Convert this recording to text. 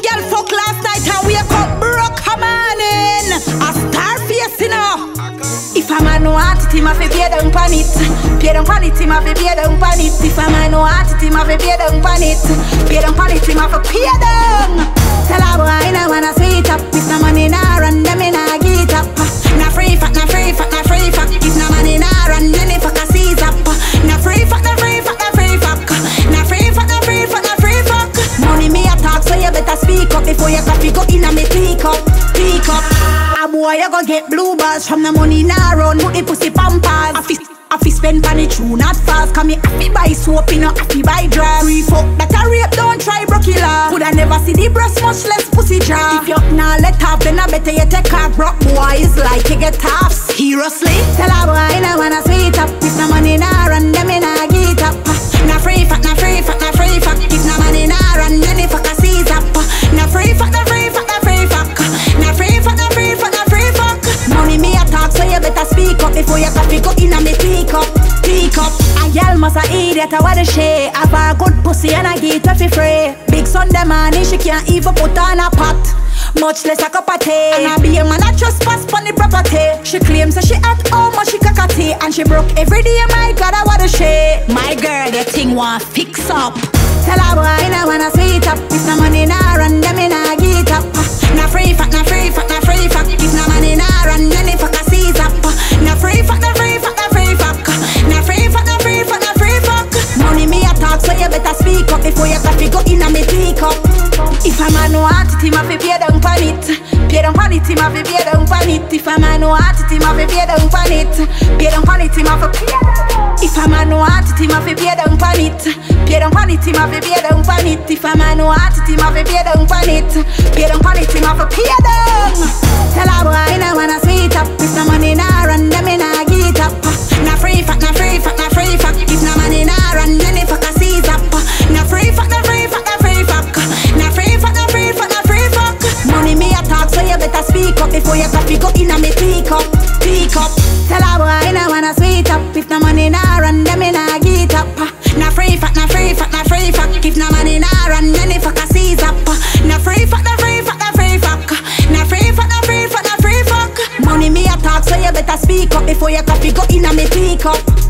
Girl fuck last night and wake up broke, on in. A star face, you know. If a man no heart it, him a fi pay down pon it. Pay down pon it, him a fi pay down pon it. If a man no heart it, him a fi pay down pon it. Pay down pon it, him a fi pay down. Tell a boy I no wanna sweet up. If no money teacup. A boy you go get blue bars from the money nah run, put the pussy pampers. I fi, I fi spend pan it true, not fast. Come me I fi buy soap, you know I fi buy dress. Free fuck that a rape, don't try brokila. Coulda never see the breast, much less pussy jar. If you nah let off, then I better you take off. Rock boy is like you get off. Seriously, tell a boy I wanna sweet up. Must a idiot, a what a shit. Have a good pussy and I get her for free. Big Sunday morning, she can't even put on a pot. Much less a cup of tea And I be a man a trespass pon the property She claims that she at home but she cockatee And she broke every day, my God, I what a shit My girl, your thing want fix up Tell her boy, I wanna sweet up If no If a man no heart it, him a fi pay down pon it Pay down pon it, him a fi pay down pon it If a man no heart it, him a fi pay down pon it Pay down pon it, him If a man no heart it, him a fi pay down pon it Pay down pon it, him a fi pay down pon it If a man no heart it, him a fi pay down pon it Pay down pon it, him a fi pay down Tell a boy I no wanna sweet up If no money nah run, them in a get up Na free fuck, na free fuck, na free fuck If no money nah run, then up before you copy, go in and me tweak.